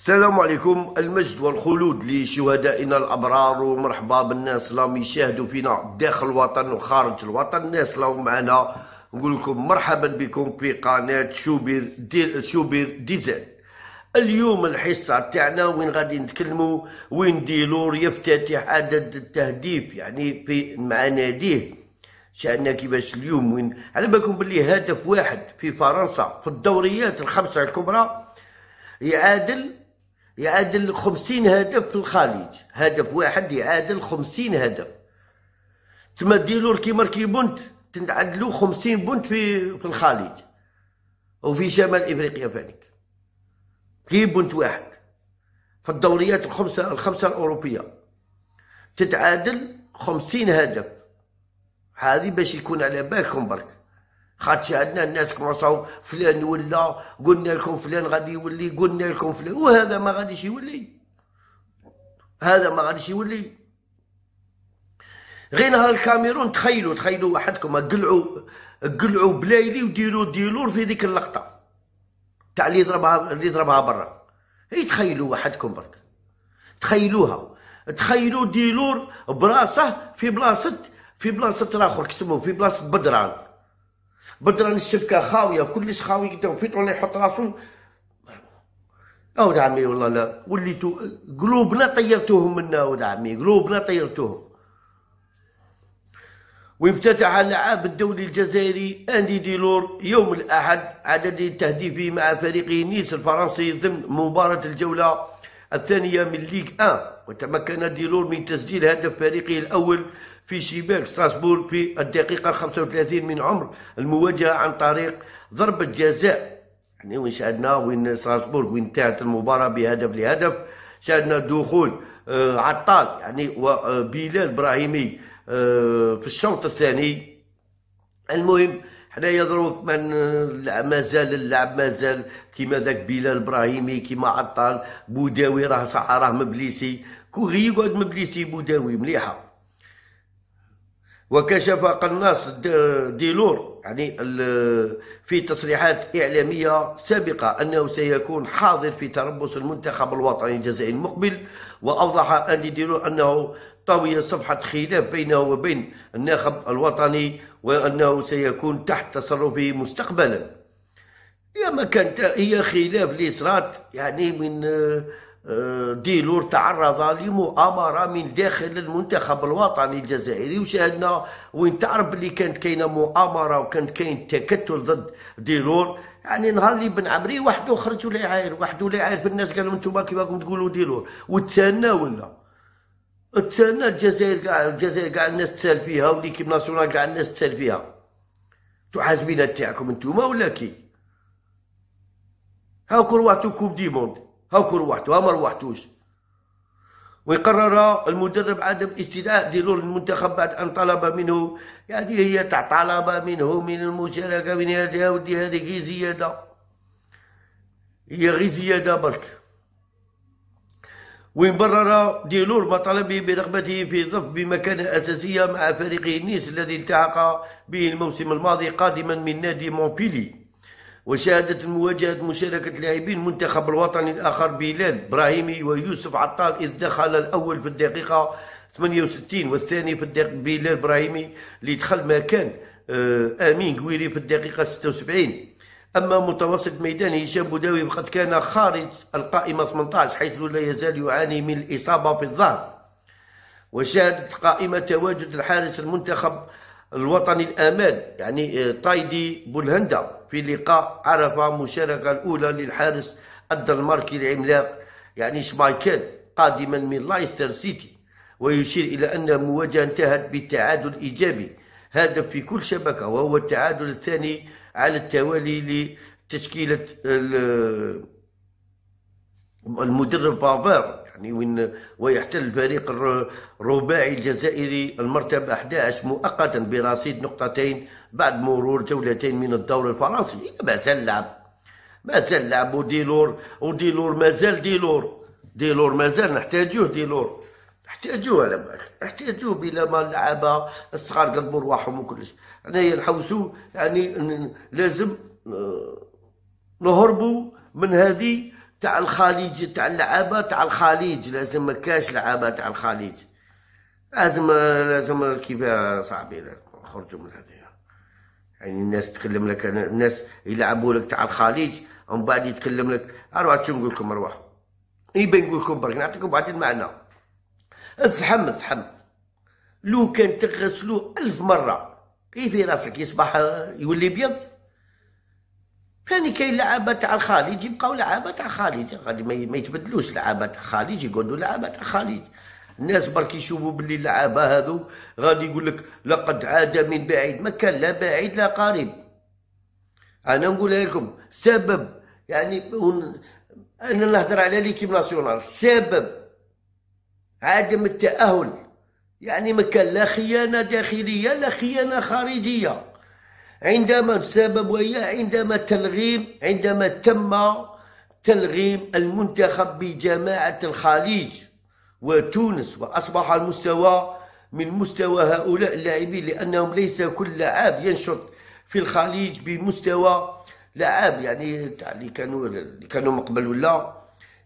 السلام عليكم المجد والخلود لشهدائنا الأبرار. ومرحبا بالناس اللي يشاهدوا فينا داخل الوطن وخارج الوطن. الناس اللي معنا نقول لكم مرحبا بكم في قناة شوبير دي شوبير design اليوم الحصة تاعنا وين غادي نتكلموا وين ديلور يفتتح عدد التهديف يعني في مع ناديه شأننا كيفاش اليوم وين. على بالكم باللي هدف واحد في فرنسا في الدوريات الخمسة الكبرى يعادل يعادل خمسين هدف في الخليج. هدف واحد يعادل خمسين هدف. تما ديلور كيما but تنعدلو خمسين but في في الخليج. وفي شمال إفريقيا فانيك. كي but واحد. في الدوريات الخمسة الخمسة الأوروبية. تتعادل خمسين هدف. هذه باش يكون على بالكم برك. خاطش عندنا الناس كمصاو فلان ولا قلنا لكم فلان غادي يولي قلنا لكم فلان وهذا ما غاديش يولي. هذا ما غاديش يولي. غير نهار الكاميرون تخيلوا تخيلوا وحدكم قلعوا قلعوا بلايلي وديروا ديلور في ذيك اللقطة. تاع اللي يضربها اللي يضربها برا. هي تخيلوا وحدكم برك. تخيلوها. تخيلوا ديلور براسه في بلاصة في بلاصة آخر كسمو في بلاصة بدران. بدران الشبكه خاوية كلش خاوي قدام في طول يحط راسو أود عمي والله لا وليتو قلوبنا طيرتوهم منا ولد عمي قلوبنا طيرتوهم. وافتتح اللعاب الدولي الجزائري أندي ديلور يوم الأحد عدد التهديفي مع فريق نيس الفرنسي ضمن مباراة الجولة الثانية من ليغ 1 وتمكن ديلور من تسجيل هدف فريقه الأول في شباك ستراسبورغ في الدقيقة 35 من عمر المواجهة عن طريق ضربة جزاء يعني وين شاهدنا وين ستراسبورغ؟ وين انتهت المباراة بهدف لهدف؟ شاهدنا دخول آه عطال. يعني وبلال إبراهيمي آه في الشوط الثاني. المهم حنايا دروك من مازال اللعب مازال كيما ذاك بلال إبراهيمي كيما عطال. بوداوي راه صح راه blessé. كو غي يقعد blessé بوداوي مليحة. وكشف قناص ديلور يعني في تصريحات إعلامية سابقة أنه سيكون حاضر في تربص المنتخب الوطني الجزائري المقبل وأوضح أندي ديلور أنه طوي صفحة خلاف بينه وبين الناخب الوطني وأنه سيكون تحت تصرفه مستقبلا. يا ما كانت هي خلاف اللي صرات يعني من ديلور تعرض لمؤامرة من داخل المنتخب الوطني الجزائري. وشاهدنا وين تعرف اللي كانت كاينة مؤامرة وكانت كاين تكتل ضد ديلور. يعني نهار اللي بن عمري وحده خرج ولا يعاير وحده ولا يعاير. في الناس قالوا أنتم كيف راكم تقولوا ديلور. وتسنى ولا؟ تسنى الجزائر كاع الجزائر كاع الناس تسال فيها و l'équipe nationale كاع الناس تسال فيها. تحاسبين تاعكم أنتم ولا كي؟ هاكو روحتو كوب دي موند. هاكو روحتو ما روحتوش. ويقرر المدرب عدم استدعاء ديلور المنتخب بعد أن طلب منه. يعني هي تاع طلب منه من المشاركة من هذه ودي هذه غي زيادة. هي غي زيادة برك. وين برر ديلور مطالبه برغبته في ظف بمكانه أساسية مع فريقه نيس الذي التحق به الموسم الماضي قادما من نادي مونبيلي. وشهدت المواجهة مشاركة لاعبين المنتخب الوطني الآخر بلال إبراهيمي ويوسف عطال إذ دخل الأول في الدقيقة 68 والثاني في الدقيقة بلال إبراهيمي اللي دخل مكان آه، أمين قويري في الدقيقة 76 أما متوسط ميدان هشام بوداوي فقد كان خارج القائمة 18 حيث لا يزال يعاني من الإصابة في الظهر. وشهدت قائمة تواجد الحارس المنتخب الوطني الأمان يعني آه، طايدي بولهندا في لقاء عرف مشاركة الأولى للحارس الدنماركي العملاق يعني شمايكل قادما من لايستر سيتي. ويشير إلى أن المواجهة انتهت بالتعادل الإيجابي هدف في كل شبكة وهو التعادل الثاني على التوالي لتشكيلة المدرب بافار يعني وين ويحتل الفريق الرباعي الجزائري المرتبة 11 مؤقتا برصيد نقطتين بعد مرور جولتين من الدور الفرنسي. ما زال لعب ما زال لعب وديلور وديلور ما زال ديلور. ديلور ما زال نحتاجوه ديلور. نحتاجوه بالك نحتاجوه بلا ما اللعابة الصغار قلبوا رواحهم وكلش. هنايا نحوسوا يعني لازم آه، نهربوا من هذه تاع الخليج تاع اللعابة تاع الخليج. لازم كاش لعابة تاع الخليج. لازم لازم كيف صاحبي؟ نخرجوا من هذا يعني الناس تكلم لك الناس يلعبوا لك تاع الخليج ومن بعد يتكلم لك. أروح شو نقول لكم أروح؟ يبين نقول لكم برك نعطيكم بعد المعنى. افحم افحم لو كان تغسلو ألف مرة كيف في راسك؟ يصبح يولي بيض ثاني كاين لعابة تاع الخليج يبقاو لعابة تاع الخليج. غادي ما يتبدلوش لعابة تاع الخليج يقعدوا لعابة تاع الخليج. الناس برك يشوفوا باللي اللعابة هذو غادي يقول لك لقد عاد من بعيد ما كان لا بعيد لا قريب. أنا نقول لكم سبب يعني أنا نهضر على ليكيب ناسيونال سبب عدم التأهل. يعني ما كان لا خيانة داخلية لا خيانة خارجية. عندما السبب وهي عندما تلغيم عندما تم تلغيم المنتخب بجماعة الخليج وتونس وأصبح المستوى من مستوى هؤلاء اللاعبين لأنهم ليس كل لاعب ينشط في الخليج بمستوى لاعب يعني اللي كانوا اللي كانوا مقبل ولا؟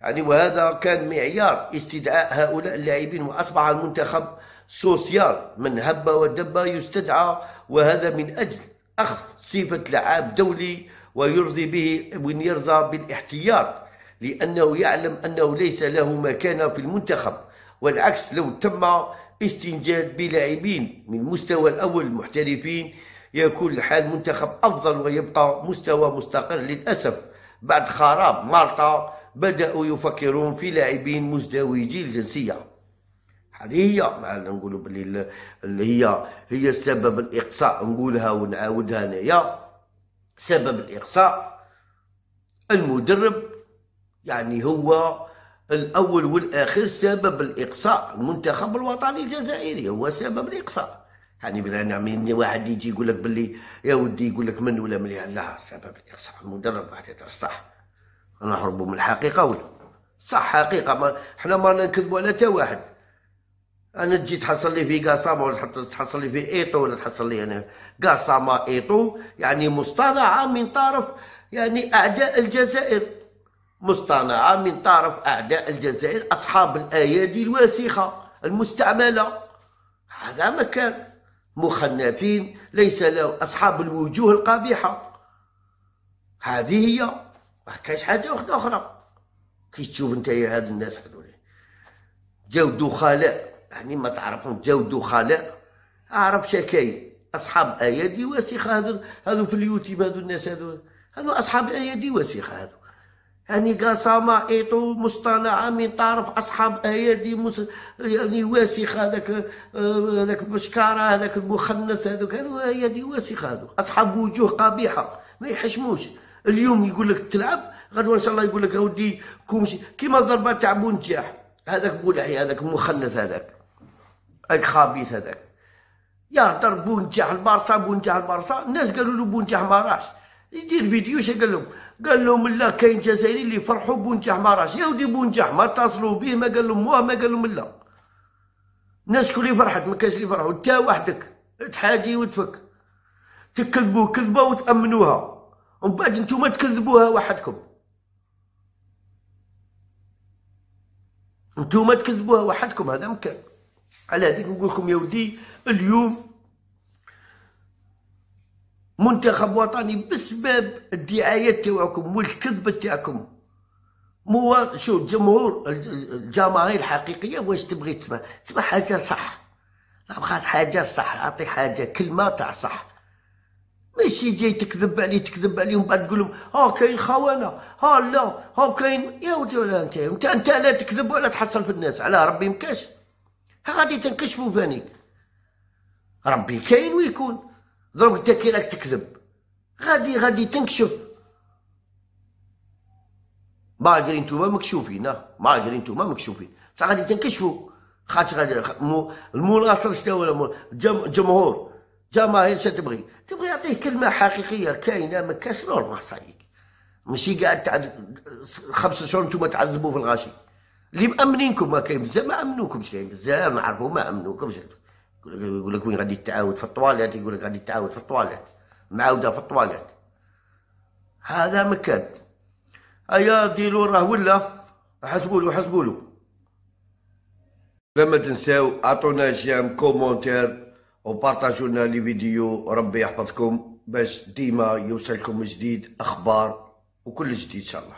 يعني وهذا كان معيار استدعاء هؤلاء اللاعبين وأصبح المنتخب سوسيال. من هب ودب يستدعى وهذا من أجل أخذ صفة لعاب دولي ويرضي به وين يرضى بالاحتياط لأنه يعلم أنه ليس له مكانة في المنتخب والعكس لو تم استنجاد بلاعبين من مستوى الأول المحترفين يكون الحال منتخب أفضل ويبقى مستوى مستقر للأسف. بعد خراب مالطا بدأوا يفكرون في لاعبين مزدوجي الجنسية. هذه هي نقولوا باللي اللي هي هي سبب الإقصاء نقولها ونعاودها انايا سبب الإقصاء المدرب يعني هو الأول والآخر سبب الإقصاء المنتخب الوطني الجزائري هو سبب الإقصاء. يعني بلا نعم واحد يجي يقول لك باللي يا ودي يقول لك من ولا من لا سبب الإقصاء المدرب هذا صح. نهربوا من الحقيقة ولا؟ صح حقيقة ما إحنا ما نكذبوا على تا واحد. أنا تجي تحصل لي في قاسامه ولا تحصل لي في إيطو ولا تحصل لي أنا قاسامه إيطو. يعني مصطنعة من طرف يعني أعداء الجزائر. مصطنعة من طرف أعداء الجزائر أصحاب الأيادي الواسخه المستعملة. هذا مكان. مخنثين ليس له أصحاب الوجوه القبيحة. هذه هي. ما كاينش حاجة واحدة أخرى. كي تشوف أنت هاد الناس هذول جاو دخلاء يعني ما تعرفهم جاو دخلاء اعرف شكاين أصحاب أيادي وسخه هذو هذو في اليوتيوب هذو الناس هذو هذو أصحاب أيادي وسخه هذو يعني قصامة إيطو مصطنعة من طرف أصحاب أيادي مس... يعني واسخة هذاك هذاك المشكارة هذاك المخنث هذوك هذو أيادي واسخة هذو أصحاب وجوه قبيحة ما يحشموش. اليوم يقول لك تلعب غدوة إن شاء الله يقول لك أودي كومشي كيما ضربة تاع بونجاح هذاك بولحي هذاك المخنث هذاك. هاك خبيث هذاك. يهدر بونجاح البارسا بونجاح البارسا؟ الناس قالوا له بونجاح ما راحش يدير فيديو اش قال لهم؟ قال لهم لا كاين جزائري اللي فرحوا بونجاح ما راحش يا ودي بونجاح ما اتصلوا به ما قال لهم واه ما قال لهم لا. الناس كل فرحت ما كاينش اللي فرحوا. انت وحدك تحاجي وتفك. تكذبوا كذبة وتأمنوها. ومن بعد نتوما تكذبوها وحدكم. نتوما تكذبوها وحدكم هذا مكان على هذيك نقول لكم يا ودي اليوم منتخب وطني بسبب الدعايات تاعكم والكذب تاعكم. مو شو الجمهور الجماهير الحقيقية واش تبغي تسمع؟ تسمع حاجة صح. بغات حاجة صح أعطي حاجة كلمة تاع صح. ماشي جاي تكذب عليه تكذب عليهم بعد تقول لهم ها كاين خونة ها لا ها كاين يا ودي ولا أنت أنت انت لا تكذب ولا تحصل في الناس. على ربي مكاش غادي تنكشفوا فانيك ربي كاين ويكون. ضرب انت كي راك تكذب. غادي غادي تنكشف. ما قري نتوما مكشوفين. ما قري نتوما مكشوفين. غادي تنكشفوا خاطر غادي المناصر شتا الجمهور جماهير تبغي. تبغي يعطيه كلمة حقيقية كاينة ما كاش نورمال صايك ماشي قاعد تعد خمس شهور نتوما تعذبوا في الغاشي. اللي مأمنينكم ما كاين بزاف ما أمنوكمش كاين بزاف ما عرفوا ما أمنوكمش. يقول لك وين غادي تعاود في الطواليت؟ يقول لك غادي تعاود في الطواليت. معاودة في الطواليت. هذا مكان أيا ديلو راه ولا حسبوا له حسبوا له لما تنساو أعطونا جيم كومونتير وبارطاجوا لي فيديو. ربي يحفظكم. باش ديما يوصلكم جديد أخبار وكل جديد إن شاء الله.